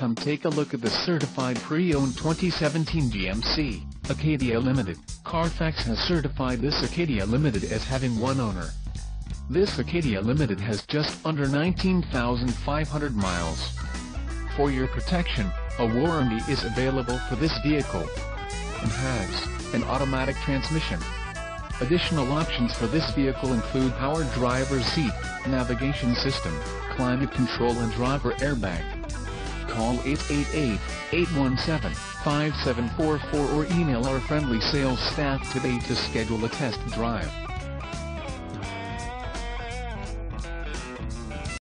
come take a look at the certified pre-owned 2017 GMC Acadia Limited. Carfax has certified this Acadia Limited as having one owner. This Acadia Limited has just under 19,500 miles. For your protection, a warranty is available for this vehicle. And has an automatic transmission. Additional options for this vehicle include power driver's seat, navigation system, climate control and driver airbag. Call 888-817-5744 or email our friendly sales staff today to schedule a test drive.